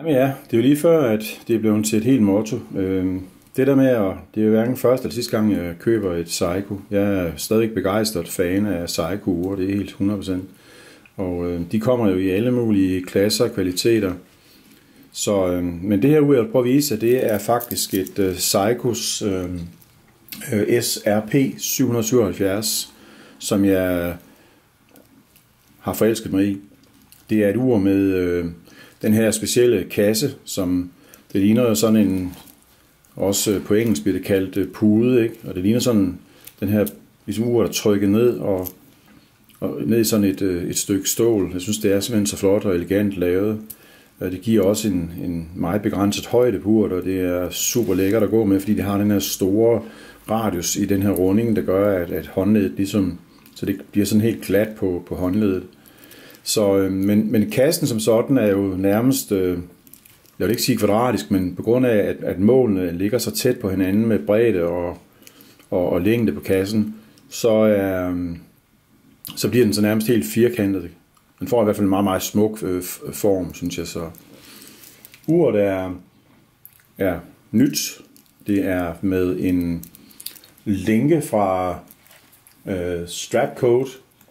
Jamen ja, det er jo lige før, at det er blevet til et helt motto. Øhm, det der med, at det er jo hverken første eller sidste gang, jeg køber et Seiko. Jeg er stadig begejstret fan af Seiko-ure, det er helt 100%. Og øhm, de kommer jo i alle mulige klasser og kvaliteter. Så, øhm, men det her ur, jeg prøver at vise, det er faktisk et øh, Seikos øh, SRP 777, som jeg har forelsket mig i. Det er et ur med øh, den her specielle kasse, som det ligner jo sådan en, også på engelsk bliver det kaldt øh, pude, ikke? og det ligner sådan den her ligesom ur, der er trykket ned og, og ned i sådan et, øh, et stykke stål. Jeg synes, det er simpelthen så flot og elegant lavet. Det giver også en, en meget begrænset højde på uret, og det er super lækkert at gå med, fordi det har den her store radius i den her runding, der gør, at, at håndledet ligesom, så det bliver sådan helt glat på, på håndledet. Så, øh, men, men kassen som sådan er jo nærmest, øh, jeg vil ikke sige kvadratisk, men på grund af, at, at målene ligger så tæt på hinanden med bredde og, og, og længde på kassen, så, er, øh, så bliver den så nærmest helt firkantet. Den får i hvert fald en meget, meget smuk øh, form, synes jeg så. Uret er, er nyt. Det er med en lænke fra øh, strapcoat,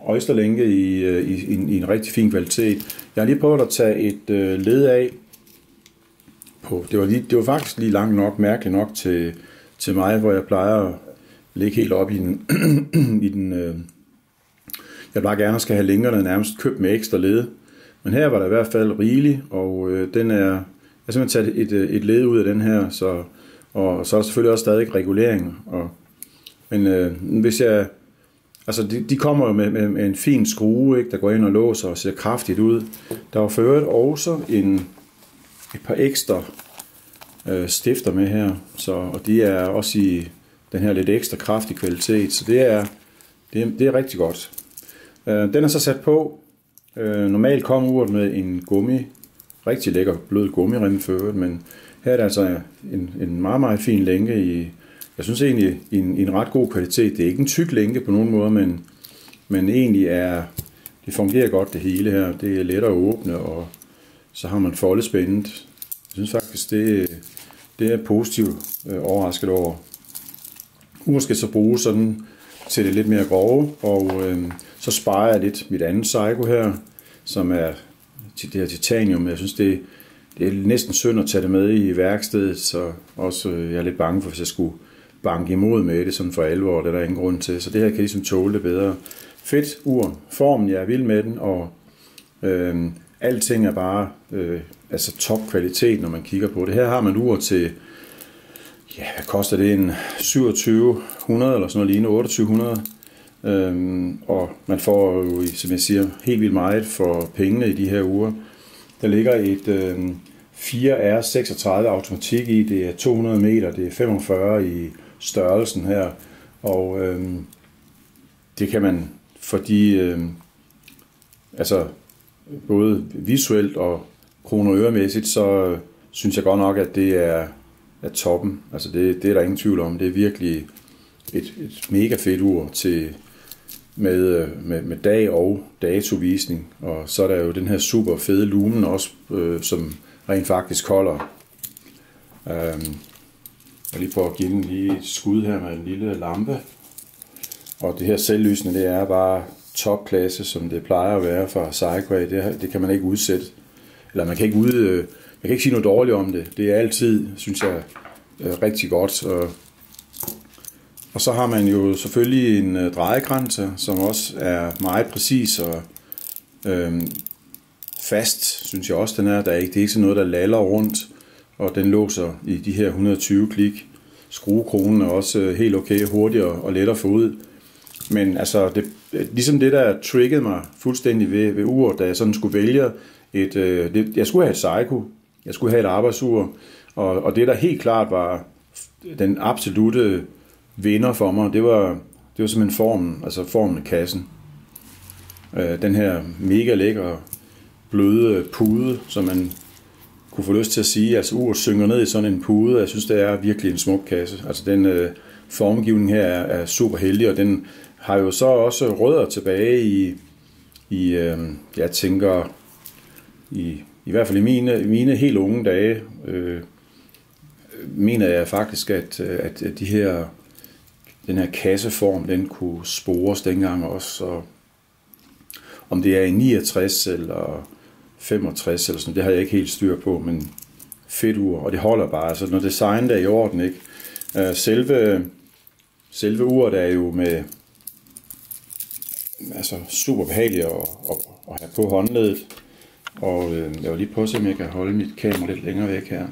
øjsterlænke i, øh, i, i, i en rigtig fin kvalitet. Jeg har lige prøvet at tage et øh, led af på. Det var, lige, det var faktisk lige langt nok, mærkeligt nok til, til mig, hvor jeg plejer at ligge helt op i den, i den øh, jeg bare gerne skal have længerne nærmest købt med ekstra led. Men her var der i hvert fald rigeligt, og øh, den er, jeg har simpelthen taget et, øh, et led ud af den her, så, og så er der selvfølgelig også stadig regulering. Og, men øh, hvis jeg, altså de, de kommer jo med, med, med en fin skrue, ikke, der går ind og låser og ser kraftigt ud. Der var ført også en, et par ekstra øh, stifter med her, så, og de er også i den her lidt ekstra kraftig kvalitet, så det er, det er, det er rigtig godt. Øh, den er så sat på. Øh, normalt kommer uret med en gummi, rigtig lækker blød gummirim for men her er der altså en, en meget, meget fin længe i, jeg synes egentlig, i en, i en ret god kvalitet. Det er ikke en tyk lænke på nogen måde, men, men egentlig er, det fungerer godt det hele her. Det er let at åbne, og så har man foldespændet. Jeg synes faktisk, det, det er positivt øh, overrasket over. Uret skal så bruges sådan til det lidt mere grove, og øh, så sparer jeg lidt mit andet Seiko her, som er til det her titanium. Jeg synes, det, det er næsten synd at tage det med i værkstedet, så også øh, jeg er lidt bange for, hvis jeg skulle banke imod med det sådan for alvor, det er der ingen grund til. Så det her kan ligesom tåle det bedre. Fedt ur. Formen, jeg er vild med den, og øh, alting er bare øh, altså top kvalitet, når man kigger på det. Her har man ur til, ja, hvad koster det? En 2700 eller sådan noget lignende, 2800 Øhm, og man får jo, som jeg siger, helt vildt meget for pengene i de her uger. Der ligger et øhm, 4R36 automatik i, det er 200 meter, det er 45 i størrelsen her, og øhm, det kan man, fordi øhm, altså både visuelt og kroner øremæssigt, så øh, synes jeg godt nok, at det er, er toppen. Altså det, det er der ingen tvivl om. Det er virkelig et, et mega fedt ur til, med, øh, med, med dag- og datovisning. Og så er der jo den her super fede lumen også, øh, som rent faktisk holder. Øhm, og lige for at give den lige et skud her med en lille lampe. Og det her selvlysende, det er bare topklasse, som det plejer at være for Cyquay. Det, det kan man ikke udsætte. Eller man kan ikke ud, øh, jeg kan ikke sige noget dårligt om det. Det er altid, synes jeg, øh, rigtig godt. Og og så har man jo selvfølgelig en øh, drejegrænse, som også er meget præcis og øh, fast, synes jeg også, den er. Der er ikke, det er ikke sådan noget, der laller rundt, og den låser i de her 120 klik. Skruekronen er også øh, helt okay, hurtigere og lettere at få ud. Men altså, det, øh, ligesom det, der triggede mig fuldstændig ved, ved uret, da jeg sådan skulle vælge et... Øh, det, jeg skulle have et Seiko, jeg skulle have et arbejdsur, og, og det, der helt klart var den absolute vinder for mig, det var, det var simpelthen formen, altså formen af kassen. Øh, den her mega lækre, bløde pude, som man kunne få lyst til at sige, altså uret synger ned i sådan en pude, jeg synes, det er virkelig en smuk kasse. Altså den øh, formgivning her er, er super heldig, og den har jo så også rødder tilbage i, i øh, jeg tænker, i, i hvert fald i mine, mine helt unge dage, øh, mener jeg faktisk, øh, at, at de her, den her kasseform, den kunne spores dengang også. Og om det er i 69 eller 65 eller sådan, det har jeg ikke helt styr på, men fedt ur, og det holder bare. Altså når designet er i orden, ikke? Øh, selve, selve uret er jo med altså super behageligt at, at, at have på håndledet. Og øh, jeg vil lige prøve at se, om jeg kan holde mit kamera lidt længere væk her.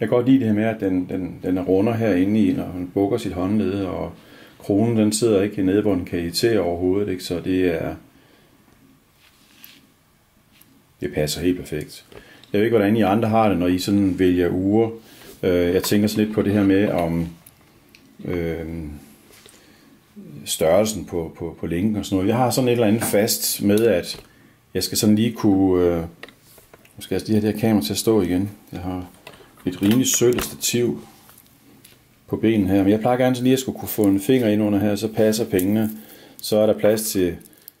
Jeg kan godt lide det her med, at den, den, den er runder herinde i, når han bukker sit håndled, og kronen den sidder ikke nede, hvor den kan irritere overhovedet, ikke? så det er, det passer helt perfekt. Jeg ved ikke, hvordan I andre har det, når I sådan vælger uger. Øh, jeg tænker sådan lidt på det her med, om øh, størrelsen på, på, på linken og sådan noget. Jeg har sådan et eller andet fast med, at jeg skal sådan lige kunne... Øh, nu skal jeg lige have det her kamera til at stå igen. Jeg har et rimelig sødt stativ på benen her. Men jeg plejer gerne så lige at skulle kunne få en finger ind under her, så passer pengene. Så er der plads til,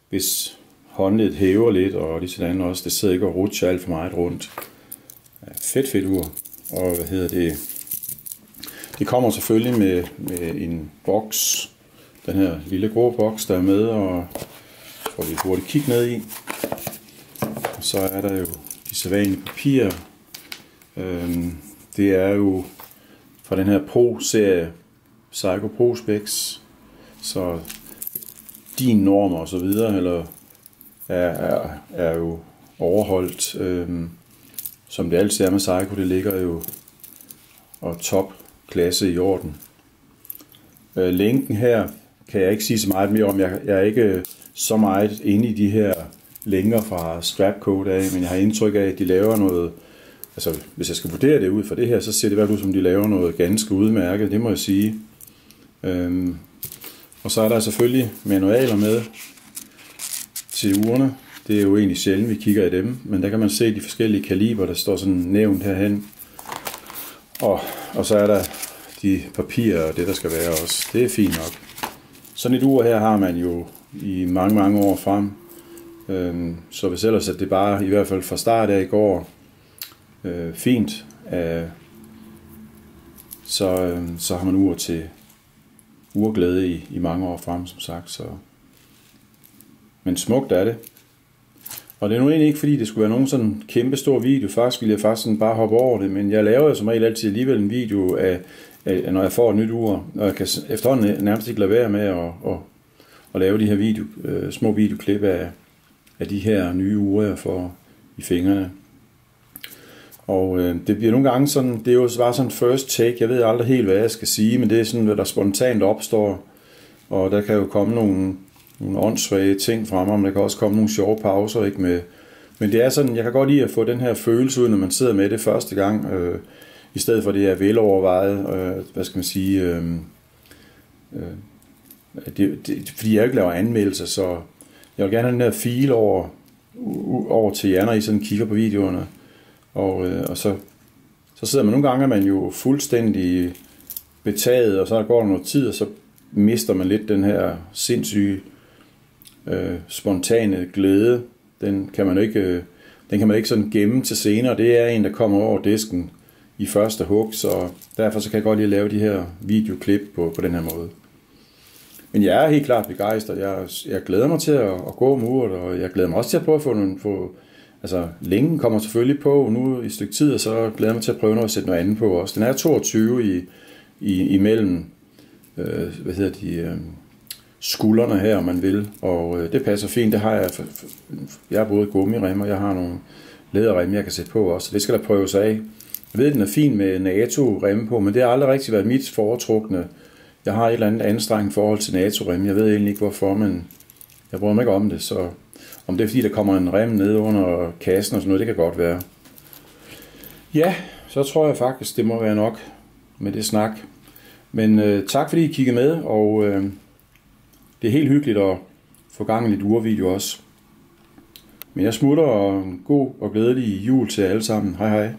hvis håndledet hæver lidt, og lige sådan også, det sidder ikke og rutscher alt for meget rundt. Ja, fedt, fedt ur. Og hvad hedder det? Det kommer selvfølgelig med, med en boks, den her lille grå boks, der er med, og får vi hurtigt kigge ned i. Og så er der jo de sædvanlige papirer. Øhm, det er jo fra den her Pro-serie, Psycho Pro Specs, så din normer og så videre, eller er, er, er jo overholdt, øhm, som det altid er med Psycho, det ligger jo og top klasse i orden. Øh, linken her kan jeg ikke sige så meget mere om. Jeg, jeg er ikke øh, så meget inde i de her længere fra Strapcode af, men jeg har indtryk af, at de laver noget, altså hvis jeg skal vurdere det ud fra det her, så ser det i hvert fald ud som, de laver noget ganske udmærket, det må jeg sige. Øhm, og så er der selvfølgelig manualer med til urene. Det er jo egentlig sjældent, vi kigger i dem, men der kan man se de forskellige kaliber, der står sådan nævnt herhen. Og, og så er der de papirer og det, der skal være også. Det er fint nok. Sådan et ur her har man jo i mange, mange år frem. Øhm, så hvis ellers at det bare, i hvert fald fra start af i går, øh, fint, øh, så, øh, så har man ur til urglæde i, i mange år frem, som sagt. Så. Men smukt er det. Og det er nu egentlig ikke, fordi det skulle være nogen sådan kæmpe stor video. Faktisk ville jeg faktisk sådan bare hoppe over det, men jeg laver jo som regel altid alligevel en video af, af når jeg får et nyt ur. Og jeg kan efterhånden nærmest ikke lade være med at, at, at lave de her video, øh, små videoklip af, af de her nye ure, jeg får i fingrene. Og øh, det bliver nogle gange sådan, det er jo bare sådan first take, jeg ved aldrig helt, hvad jeg skal sige, men det er sådan, hvad der spontant opstår. Og der kan jo komme nogle, nogle åndssvage ting frem, men der kan også komme nogle sjove pauser, ikke med, men det er sådan, jeg kan godt lide at få den her følelse ud, når man sidder med det første gang, øh, i stedet for det er velovervejet, øh, hvad skal man sige, øh, øh, det, det, fordi jeg ikke laver anmeldelser, så jeg vil gerne have den her feel over, over til jer, når I sådan kigger på videoerne. Og, øh, og så, så sidder man nogle gange, er man jo fuldstændig betaget, og så går der noget tid, og så mister man lidt den her sindssyge, øh, spontane glæde. Den kan man ikke, øh, den kan man ikke sådan gemme til senere. Det er en, der kommer over disken i første hug, så derfor så kan jeg godt lide at lave de her videoklip på, på den her måde. Men jeg er helt klart begejstret. Jeg, jeg glæder mig til at, at gå muret, og jeg glæder mig også til at prøve at få nogle, få, altså længen kommer selvfølgelig på nu i et stykke tid, og så glæder jeg mig til at prøve noget at sætte noget andet på også. Den er 22 i, i, imellem, øh, hvad hedder de, øh, skuldrene her, om man vil, og øh, det passer fint. Det har jeg, jeg har både gummirem, og jeg har nogle læderremme, jeg kan sætte på også, det skal der prøves af. Jeg ved, at den er fin med NATO-remme på, men det har aldrig rigtig været mit foretrukne. Jeg har et eller andet anstrengt forhold til NATO-remme. Jeg ved egentlig ikke hvorfor, men jeg bruger mig ikke om det. Så om det er fordi, der kommer en rem ned under kassen og sådan noget, det kan godt være. Ja, så tror jeg faktisk, det må være nok med det snak. Men øh, tak fordi I kiggede med, og øh, det er helt hyggeligt at få gang i lidt urvideo også. Men jeg smutter, og god og glædelig jul til alle sammen. Hej hej.